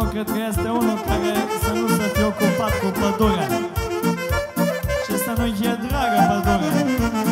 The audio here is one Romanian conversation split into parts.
nu, cred că este unul care să nu se fie ocupat cu pădurea. Și să nu-i fie dragă pădurea.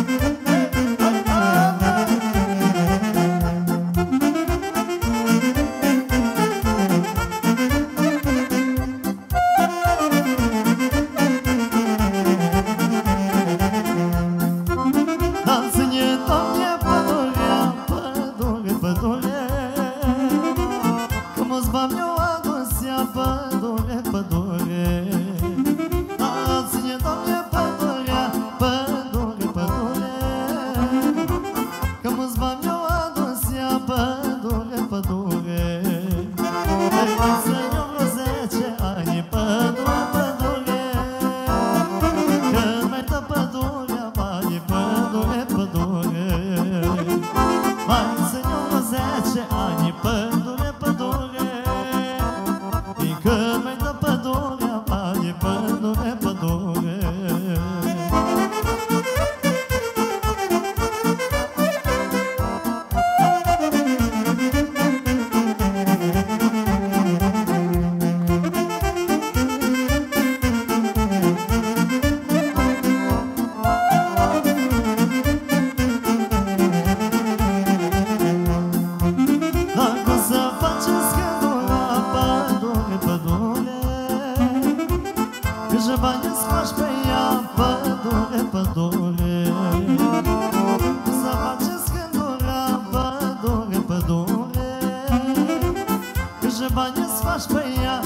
Papa. Și mă desfaci pe ea Pădure, pădure Să faceți gândura Pădure, pădure Și mă desfaci pe ea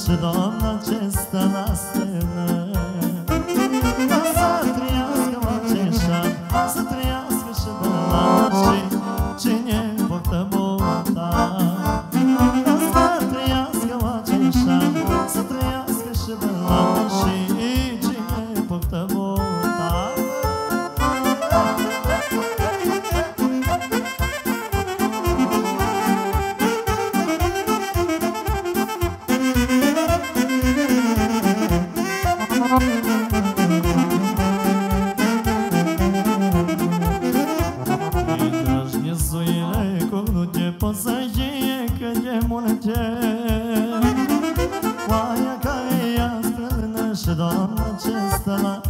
primește, Doamne, acesta la stele Dar să trăiască aceștia, să trăiască și de la și cine poartă bota Să trăiască aceștia, să trăiască și de la și că e mulge Oaia care ea strălnă și doamna ce stă la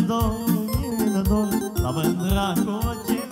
dor, vine dor La mândra cu ochii